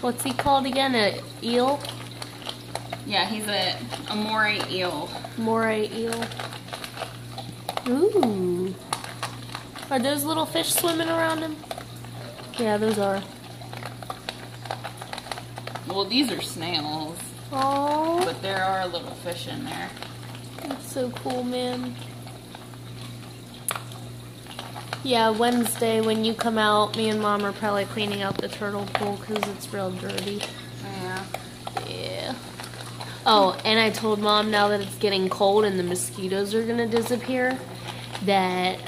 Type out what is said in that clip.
What's he called again? A eel? Yeah, he's a, a moray eel. Moray eel. Ooh. Are those little fish swimming around him? Yeah, those are. Well, these are snails, Oh, but there are little fish in there. that's so cool, man. Yeah, Wednesday when you come out, me and mom are probably cleaning out the turtle pool because it's real dirty. Yeah. Yeah. Oh, and I told mom now that it's getting cold and the mosquitoes are gonna disappear, that